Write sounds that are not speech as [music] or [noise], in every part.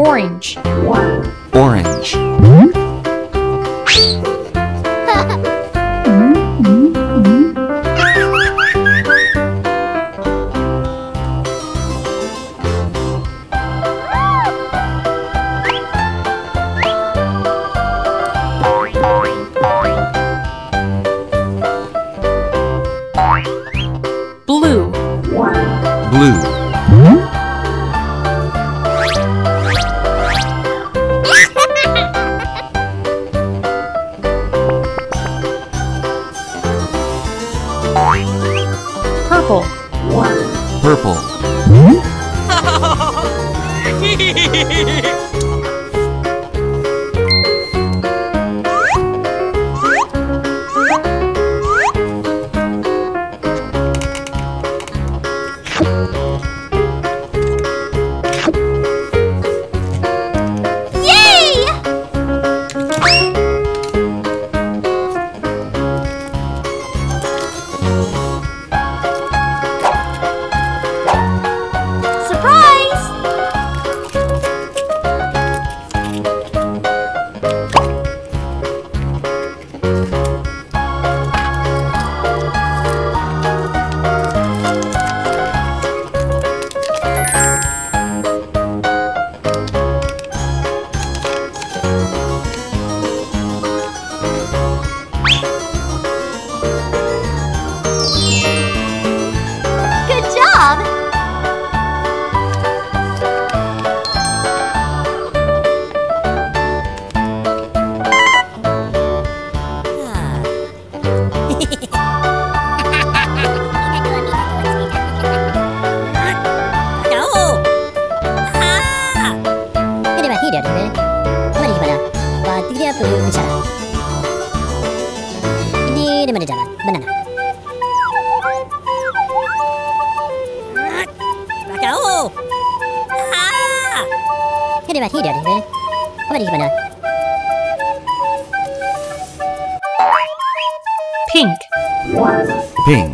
Orange. Purple. [laughs] Pati dia perlu bicara. Ini di mana jalan? Banana. Kau. Ini mah tidak ini. Mari gimana? Pink. Pink.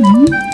Oh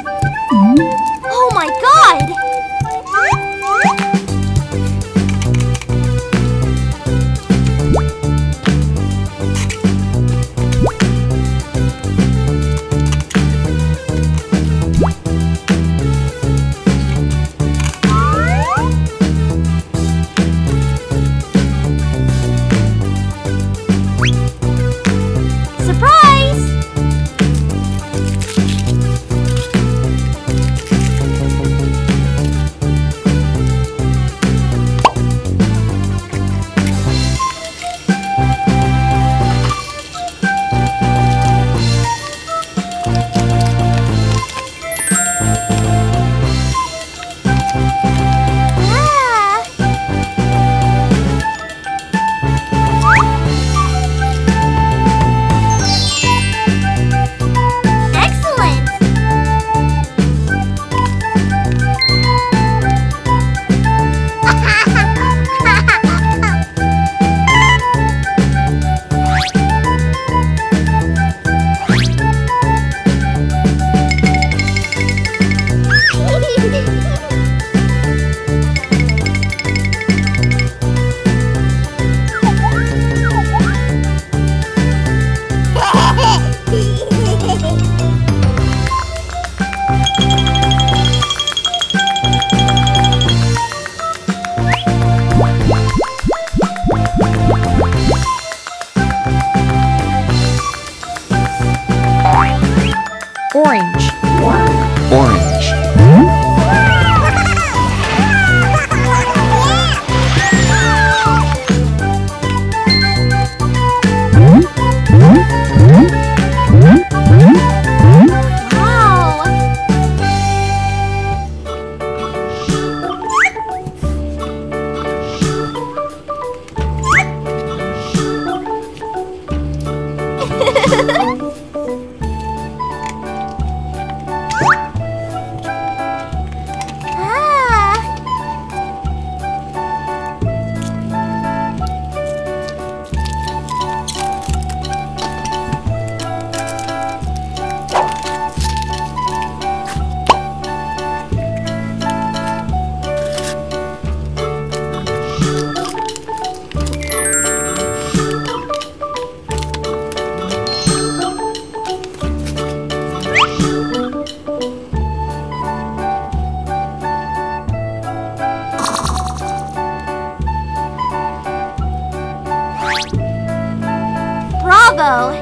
Bobo.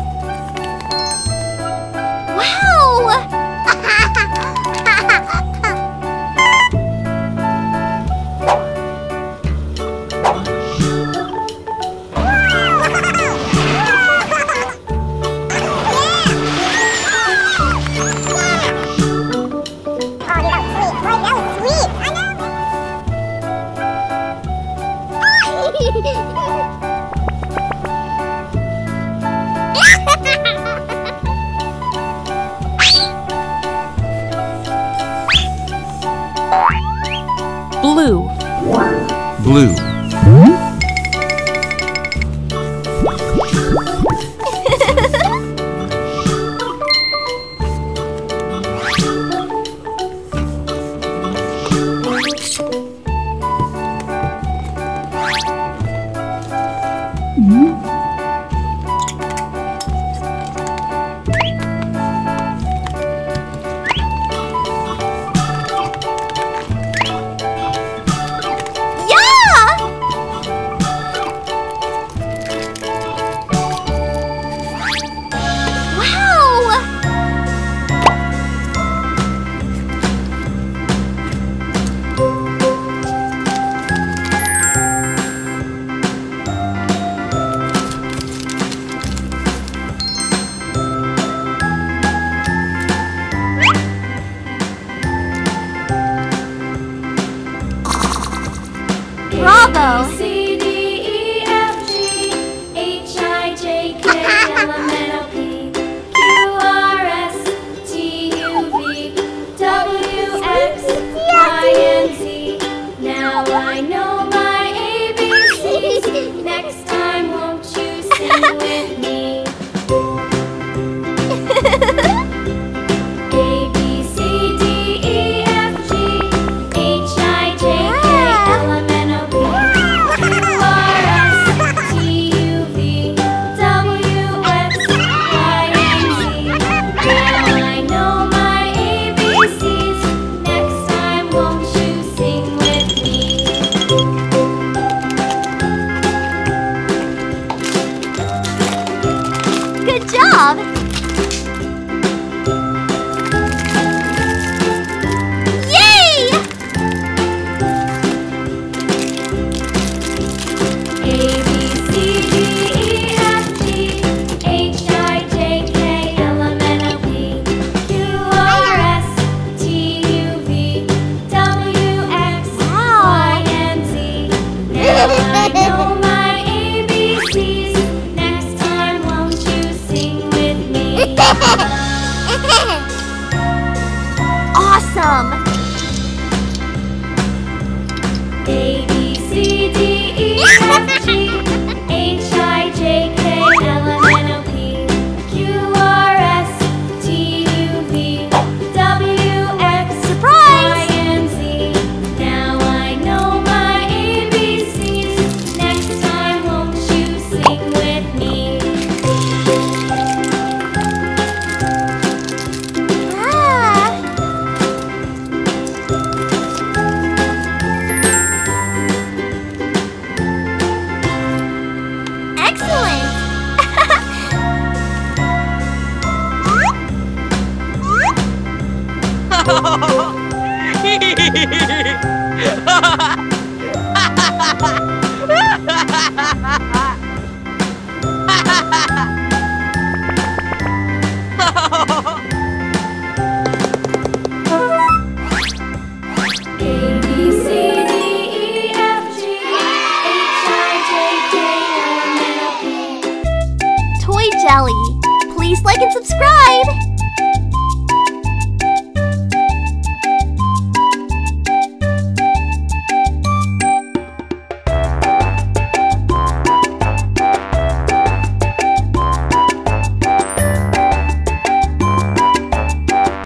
[laughs] Blue. Blue. Hmm? Bravo! Jelly. Please like and subscribe!